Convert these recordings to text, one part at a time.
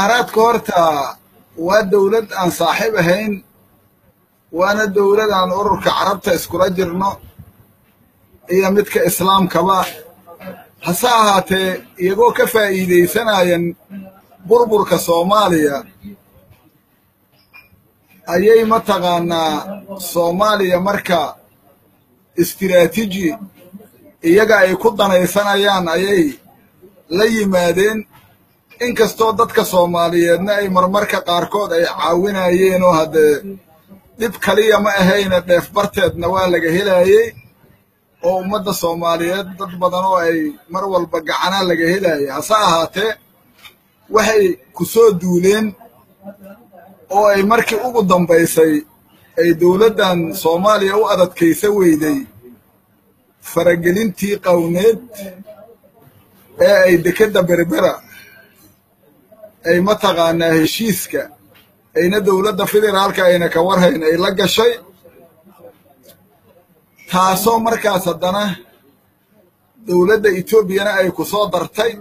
imaaraadka horta waa dowlad aan saaxiib ahayn waana dowlad aan ururka carabta iskula jirno iyo midka islaamkaba. Hase ahaatee iyagoo ka faa'iidaysanayan burburka soomaaliya ayay mataqaanaa soomaaliya marka istiraatiiji iyaga ay ku danaysanayaan ayay la yimaadeen inkastoo dadka soomaaliyeedna ay marmarka qaarkood ay caawinayeen oo haddee dhib kaliya ma ahayna dheef barteedna waa laga helaayey. Oo ummadda soomaaliyeed dad badan oo ay mar walba gacanaa laga helaayay hase ahaatee waxay ku soo duuleen oo ay markii ugu dambaysay ay dowladdan soomaaliya u adadkaysa weyday. Faragelintii qawneed ee ay dekedda berbera ay mataqaanaa heshiiska? Ayna dowladda federaalka ayna ka warhayn ay la gashay? Taasoo markaas haddana dowladda etoobiyana ay ku soo dartay.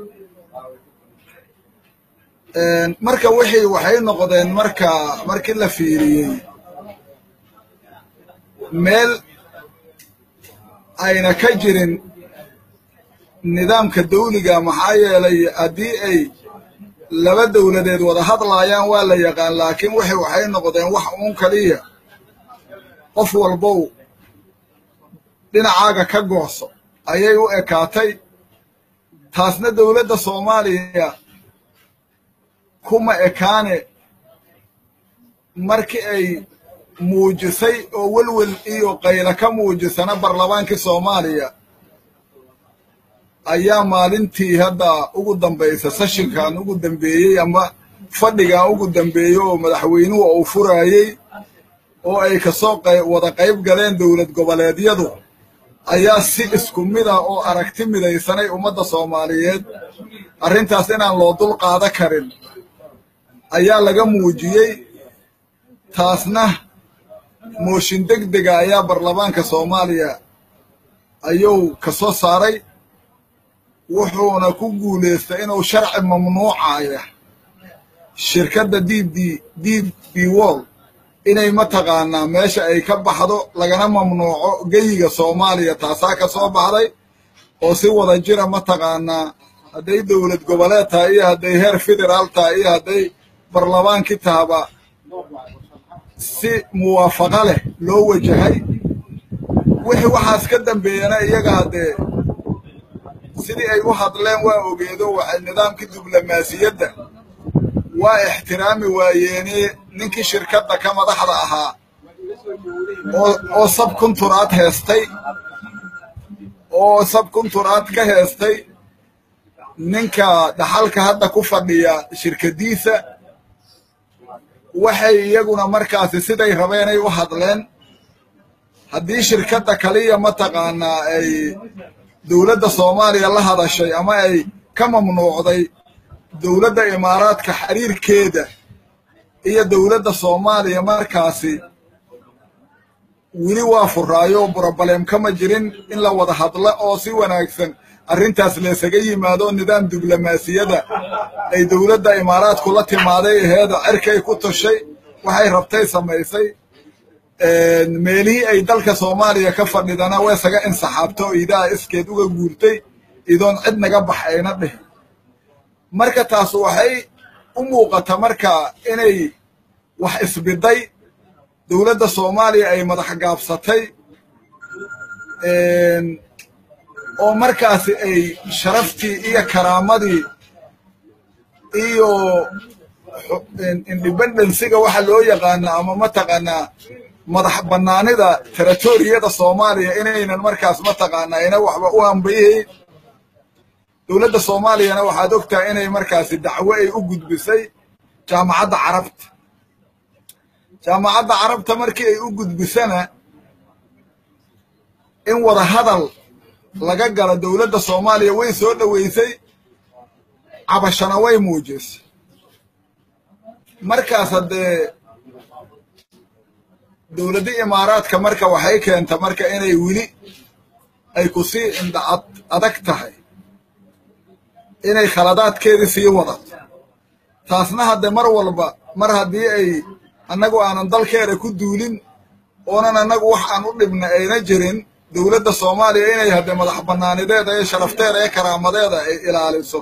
Marka wixii waxay noqdeen marka markii la fiiriyey meel ayna ka jirin nidaamka dawliga maxaa yeelay haddii ay laba dowladeed wada hadlaayaan waa la yaqaan laakiin wixii waxay noqdeen wax uun kaliya. Qof walbow dhinacaaga ka gooso ayay u ekaatay. Taasna dowladda soomaaliya kuma ekaane markii ay muujisay oo welwel iyo qayla ka muujisana barlamaankii soomaaliya ayaa maalintii hadda ugu dambaysa seshinkan ugu dambeeyey ama fadhigan ugu dambeeyey oo madaxweynuhu uu furaayey oo ay ka soo wada qayb galeen dowlad goboleedyadu ayaa si isku mida oo aragti midaysanay ummadda soomaaliyeed. Arrintaas inaan loo dul qaada karin ayaa laga muujiyey taasna mooshin deg dega ayaa baarlamaanka soomaaliya ayuu ka soo saaray wuxuuna ku guulaystay inuu sharci mamnuucaya shirkadda d d b wall inay mataqaanaa meesha ay ka baxdo lagana mamnuuco geyiga soomaaliya taasaa ka soo baxday. Oo si wada jira mataqaanaa hadday dowlad goboleed tahay iyo hadday heer federaal tahay iyo hadday barlamaankii tahaba si muwaafaqa leh loo wajahay. Wixii waxaas ka dambeeyana iyaga haddee sidii ay u hadleen waa ogeedo waxay nidaamkii diblomaasiyadda. Waa ixtiraami waayeene ninkii shirkadda ka madaxda ahaa oo sab kunturaad heestay oo sab kunturaad ka heestay ninka dhaxalka hadda ku fadhiya shirkaddiisa. Waxay iyaguna markaasi siday rabeenay u hadleen. Haddii shirkadda kaliya mataqaanaa ay dowladda soomaaliya la hadashay ama ay ka mamnuucday dowladda imaaraadka xiriirkeeda iyo dowladda soomaaliya markaasi. Weli waa furaayo broblem kama jirin in la wada hadlo oo si wanaagsan. Arrintaas laysaga yimaado nidaam diblomaasiyada. Ay dowladda imaaraadku la timaaday aheeda cirkay ku tashay waxay rabtay samaysay meelihii ay dalka soomaaliya ka fadhidana way saga insaxaabto oo iidaha iskeed uga guurtay idoon cid naga baxayna dheh marka taas waxay u muuqata marka inay wax isbiday dowladda soomaaliya ay madax gaabsatay oo markaasi ay sharaftii iyo karaamadii iyo independensiga waxa loo yaqaana ama mataqaanaa madax bannaanida territoriyada soomaaliya inaynan markaas mataqaanaa ina waxba u hambayahayn dowladda soomaaliyana waxaad ogtahay inay markaasi dacwo ay u gudbisay jaamacadda carabta. Jaamacadda carabta markii ay u gudbisana in wada hadal laga galo dowladda soomaaliya way soo dhoweysay cabashana way muujisay. Markaas haddee dowladda imaaraadka marka waxay keenta marka inay weli ay ku sii indha adag tahay. Inay khaladaadkeedii sii wadato taasna hadde mar walba mar haddii ay annagu aanan dalkeeda ku duulin oonan annagu wax aan u dhibna ayna jirin dowladda soomaaliya inay hadde madax bannaanideeda iyo sharafteeda iyo karaamadeeda ay ilaaliso.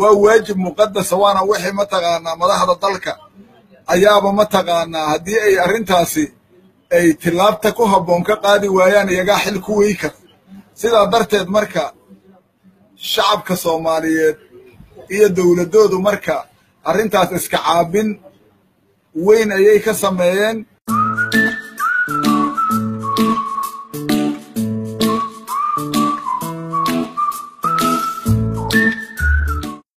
Waa waajib muqadasa waana wixii mataqaanaa madaxda dalka. Ayaaba mataqaanaa haddii ay arrintaasi ay tillaabta ku habboon ka qaadi waayaan iyagaa xil ku wey kar sidaa darteed marka shacabka soomaaliyeed iyo dowladdoodu marka arrintaas iska caabin weyn ayay ka sameeyeen